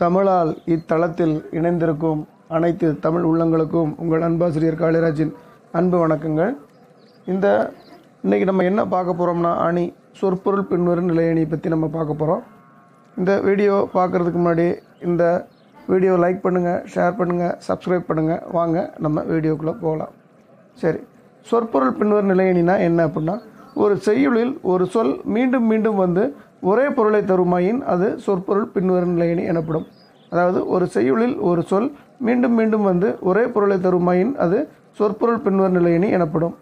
தமிழால் இத்தளத்தில் இணைந்திருக்கும் அனைத்து தமிழ் உள்ளங்களுக்கும் உங்கள் அன்பாசிரியர் காளிராஜின் அன்பு வணக்கங்கள். இந்த இன்றைக்கி நம்ம என்ன பார்க்க போகிறோம்னா அணி சொற்பொருள் பின்வரும் நிலையணி பற்றி நம்ம பார்க்க போகிறோம் இந்த வீடியோ பார்க்குறதுக்கு முன்னாடி இந்த வீடியோ லைக் பண்ணுங்கள் ஷேர் பண்ணுங்கள் சப்ஸ்கிரைப் பண்ணுங்கள் வாங்க நம்ம வீடியோக்குள்ளே போகலாம். சரி சொற்பொருள் பின்வரும் நிலையணினா என்ன அப்படின்னா ஒரு செய்யுளில் ஒரு சொல் மீண்டும் மீண்டும் வந்து ஒரே பொருளை தருமாயின் அது சொற்பொருள் பின்வரும் நிலையணி எனப்படும். அதாவது ஒரு செய்யுளில் ஒரு சொல் மீண்டும் மீண்டும் வந்து ஒரே பொருளை தருமாயின் அது சொற்பொருள் பின்வரும் நிலையணி எனப்படும்.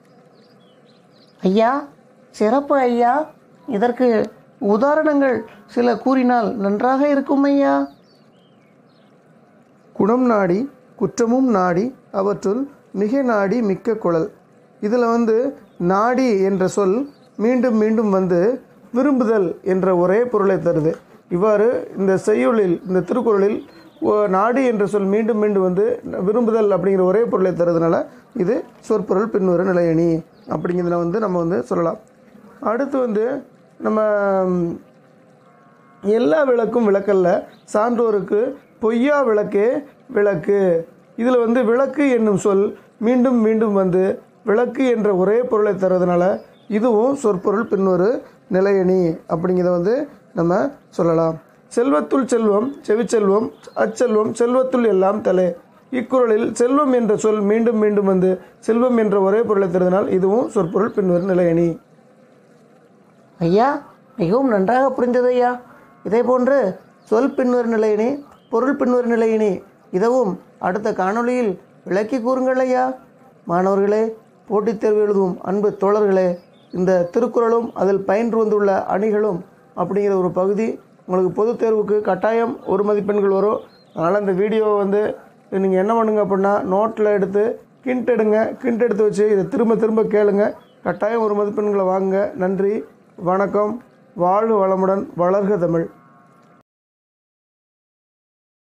ஐயா சிறப்பு ஐயா இதற்கு உதாரணங்கள் சில கூறினால் நன்றாக இருக்கும் ஐயா. குணம் நாடி குற்றமும் நாடி அவற்றுள் மிக நாடி மிக்க குழல். இதில் வந்து நாடி என்ற சொல் மீண்டும் மீண்டும் வந்து விரும்புதல் என்ற ஒரே பொருளை தருது. இவ்வாறு இந்த செய்யுளில் இந்த திருக்குறளில் நாடி என்ற சொல் மீண்டும் மீண்டும் வந்து விரும்புதல் அப்படிங்கிற ஒரே பொருளை தருதுனால இது சொற்பொருள் பின்வரும் நிலையணி அப்படிங்கிறதுல வந்து நம்ம வந்து சொல்லலாம். அடுத்து வந்து நம்ம எல்லா விளக்கும் விளக்கல்ல சான்றோருக்கு பொய்யா விளக்கே விளக்கு. இதில் வந்து விளக்கு என்னும் சொல் மீண்டும் மீண்டும் வந்து விளக்கு என்ற ஒரே பொருளை தர்றதுனால இதுவும் சொற்பொருள் பின்வரு நிலையணி அப்படிங்கிறத வந்து நம்ம சொல்லலாம். செல்வத்துள் செல்வம் செவிச்செல்வம் அச்செல்வம் செல்வத்துள் எல்லாம் தலை. இக்குறளில் செல்வம் என்ற சொல் மீண்டும் மீண்டும் வந்து செல்வம் என்ற ஒரே பொருளை தருவதனால் இதுவும் சொற்பொருள் பின்வரும் நிலையணி. ஐயா மிகவும் நன்றாக புரிந்தது ஐயா. இதே போன்று சொல் பின்வரு நிலையினி பொருள் பின்வரு நிலையினி இதுவும் அடுத்த காணொளியில் விளக்கி கூறுங்கள் ஐயா. மாணவர்களே போட்டித் தேர்வு எழுதும் அன்பு தோழர்களே இந்த திருக்குறளும் அதில் பயின்று வந்துள்ள அணிகளும் அப்படிங்கிற ஒரு பகுதி உங்களுக்கு பொதுத் தேர்வுக்கு கட்டாயம் ஒரு மதிப்பெண்கள் வரும். அதனால் இந்த வீடியோவை வந்து நீங்கள் என்ன பண்ணுங்க அப்படின்னா நோட்டில் எடுத்து கிண்ட் எடுங்க. கிண்ட் எடுத்து வச்சு இதை திரும்ப திரும்ப கேளுங்க. கட்டாயம் ஒரு மதிப்பெண்களை வாங்குங்க. நன்றி வணக்கம். வாழ்க வளமுடன் வளர்க தமிழ்.